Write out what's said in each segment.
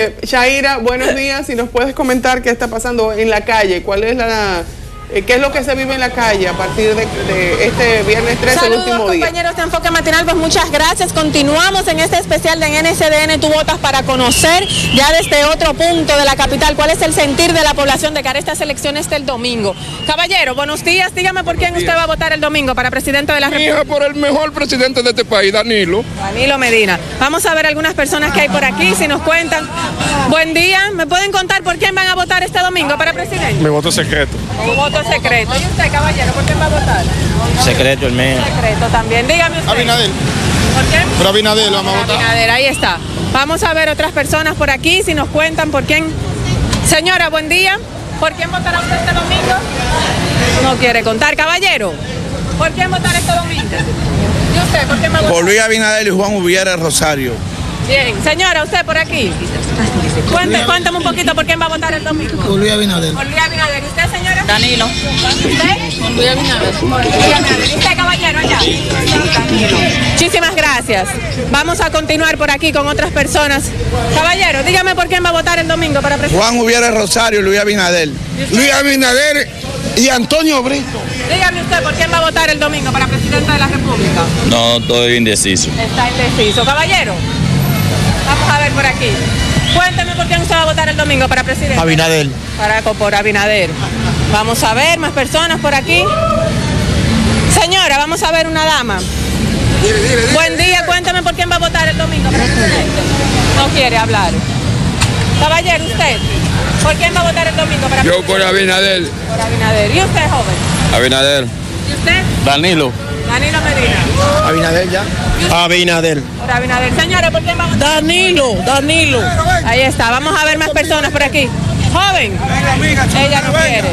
Eh, Shaira, buenos días. Si nos puedes comentar qué está pasando en la calle, cuál es la ¿Qué es lo que se vive en la calle a partir de, este viernes 13, el último día? compañeros de Enfoque Matinal, pues muchas gracias. Continuamos en este especial de NSDN Tu Votas para conocer ya desde otro punto de la capital cuál es el sentir de la población de cara a estas elecciones del domingo. Caballero, buenos días. Dígame por quién usted va a votar el domingo para presidente de la República. por el mejor presidente de este país, Danilo. Danilo Medina. Vamos a ver algunas personas que hay por aquí, si nos cuentan. Buen día. ¿Me pueden contar por quién van a votar este domingo para presidente? Mi voto secreto. Mi voto secreto. ¿Y usted, caballero, por quién va a votar? Secreto el mío. Secreto también. Dígame usted. Abinadel. ¿Por qué? Por Abinadel vamos a votar. Abinadel, ahí está. Vamos a ver otras personas por aquí, si nos cuentan por quién. Señora, buen día. ¿Por quién votará usted este domingo? No quiere contar, caballero. ¿Por quién votará este domingo? ¿Y usted, por quién va a votar? Por Luis Abinadel y Juan Ubiera Rosario. Bien, señora, usted por aquí. Cuéntame, cuéntame un poquito por quién va a votar el domingo. Por Luis Abinader. Por Luis Abinader. ¿Y usted, señora? Danilo. ¿Usted? Por Luis Abinader. Por Luis Abinader. ¿Y usted, caballero, allá? Muchísimas gracias. Vamos a continuar por aquí con otras personas. Caballero, dígame por quién va a votar el domingo para presidente. Juan Ubiera Rosario y Luis Abinader. Luis Abinader y Antonio Brito. Dígame usted por quién va a votar el domingo para presidente de la República. No, estoy indeciso. Está indeciso. Caballero. Vamos a ver por aquí. Cuénteme por quién usted va a votar el domingo para presidente. Abinader. Para por Abinader. Vamos a ver más personas por aquí. Señora, vamos a ver una dama. Buen día, cuéntame por quién va a votar el domingo para presidente. No quiere hablar. Caballero, usted, ¿por quién va a votar el domingo para Yo por Abinader. Por Abinader. ¿Y usted, joven? Abinader. ¿Y usted? Danilo. Danilo Medina. Abinader ya. Abinader. Por Abinader. Señora, ¿por quién va a votar? Danilo, Danilo. Ahí está, vamos a ver más personas por aquí. Joven, ella no quiere.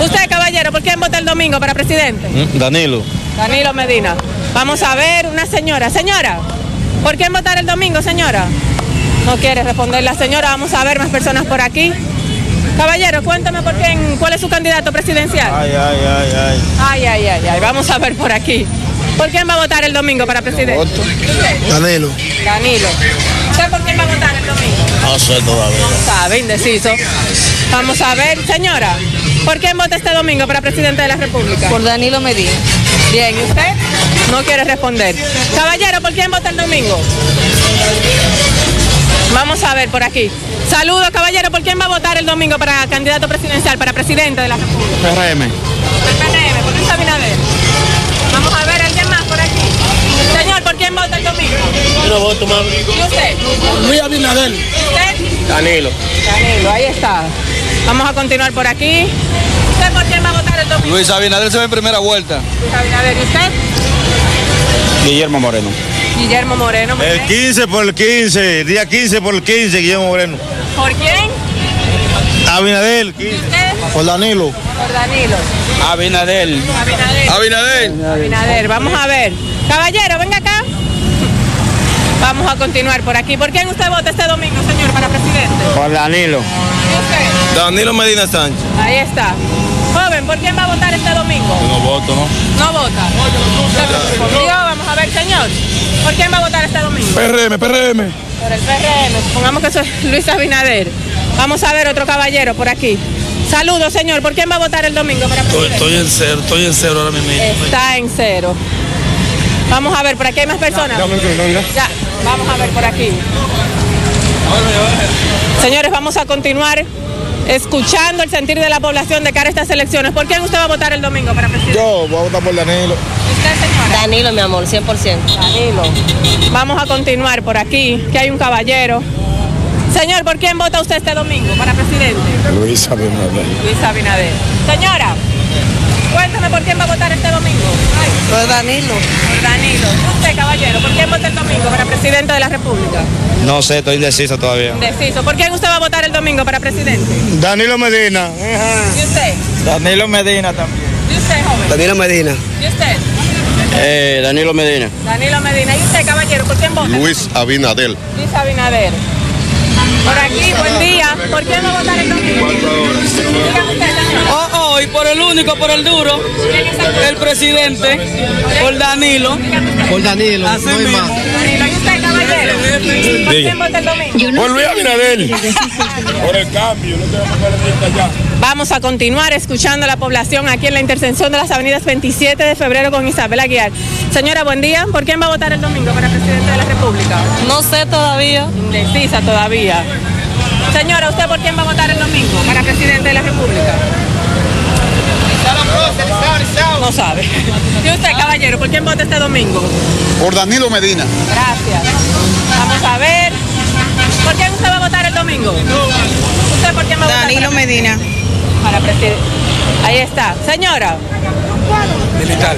Usted, caballero, ¿por quién vota el domingo para presidente? Danilo. Danilo Medina. Vamos a ver una señora. Señora, ¿por quién votar el domingo, señora? No quiere responder la señora. Vamos a ver más personas por aquí. Caballero, cuéntame por quién, cuál es su candidato presidencial. Ay, ay, ay, ay. Ay, ay, ay, ay. Vamos a ver por aquí. ¿Por quién va a votar el domingo para presidente? Danilo. Danilo. ¿Usted por quién va a votar el domingo? No sé todavía. No sabe, indeciso. Vamos a ver, señora. ¿Por quién vota este domingo para presidente de la República? Por Danilo Medina. Bien, ¿y usted? No quiere responder. Caballero, ¿por quién vota el domingo? Vamos a ver por aquí. Saludos, caballero. ¿Por quién va a votar el domingo para candidato presidencial, para presidente de la República? PRM. El PNM, ¿por qué está Abinader? Vamos a ver alguien más por aquí. Señor, ¿por quién vota el domingo? Yo no voto más. ¿Y usted? Luis Abinader. ¿Y usted? Danilo. Danilo, ahí está. Vamos a continuar por aquí. ¿Usted por quién va a votar el domingo? Luis Abinader se va en primera vuelta. Luis Abinader, ¿y usted? Guillermo Moreno. Guillermo Moreno. El bien. 15 por el 15, día 15 por el 15, Guillermo Moreno. ¿Por quién? Abinader, ¿Y usted? por Danilo. Por Danilo. Abinader. Abinader. Abinader. Abinader, vamos a ver. Caballero, venga acá. Vamos a continuar por aquí. ¿Por quién usted vota este domingo, señor, para presidente? Por Danilo. ¿Y usted? Danilo Medina Sánchez. Ahí está. Joven, ¿por quién va a votar este domingo? No voto, ¿no? No vota. Respondió. Vamos a señor. ¿Por quién va a votar este domingo? PRM, PRM. Por el PRM. Supongamos que es Luis Abinader. Vamos a ver otro caballero por aquí. Saludos, señor. ¿Por quién va a votar el domingo para presidente? en cero, estoy en cero ahora mismo. Está en cero. Vamos a ver, por aquí hay más personas. Ya, vamos a ver por aquí. Señores, vamos a continuar escuchando el sentir de la población de cara a estas elecciones. ¿Por quién usted va a votar el domingo para presidente? Yo voy a votar por Danilo. ¿Usted, señora? Danilo, mi amor, 100%. Danilo. Vamos a continuar por aquí, que hay un caballero. Señor, ¿por quién vota usted este domingo para presidente? Luis Abinader. Luis Abinader. Señora, cuéntame por quién va a votar este domingo. Por Danilo. Por Danilo. ¿Usted, caballero, por quién vota el domingo para presidente de la República? No sé, estoy indeciso todavía. Indeciso. ¿Por quién usted va a votar el domingo para presidente? Danilo Medina. ¿Y usted? Danilo Medina también. ¿Y usted, joven? Danilo Medina. ¿Y usted? Eh, Danilo Medina. Danilo Medina. ¿Y usted, caballero, por quién vota? Luis Abinader. Luis Abinader. Por aquí, buen día. ¿Por quién va a votar señor. Oh, oh, y por el único, por el duro, ¿Quién es el el presidente, por Danilo. Por Danilo, Así no hay mismo. más. ¿Por quién vota el domingo? Por Luis. Por el cambio, no tenemos que allá. Vamos a continuar escuchando a la población aquí en la intersección de las avenidas 27 de febrero con Isabel Aguiar. Señora, buen día. ¿Por quién va a votar el domingo para presidente de la República? No sé todavía. Indecisa todavía. Señora, ¿usted por quién va a votar el domingo para presidente de la República? No sabe. ¿Y usted, caballero, por quién vota este domingo? Por Danilo Medina. Gracias. Vamos a ver. ¿Por quién usted va a votar el domingo? ¿Usted por quién va a votar? Danilo para- Medina. Para presidente. Ahí está. Señora, Militar.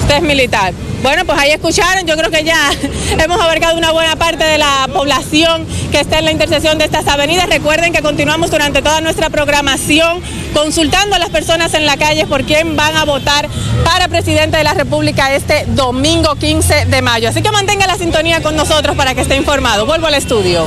usted es militar. Bueno, pues ahí escucharon, yo creo que ya hemos abarcado una buena parte de la población que está en la intersección de estas avenidas. Recuerden que continuamos durante toda nuestra programación consultando a las personas en la calle por quién van a votar para presidente de la República este domingo 15 de mayo. Así que mantenga la sintonía con nosotros para que esté informado. Vuelvo al estudio.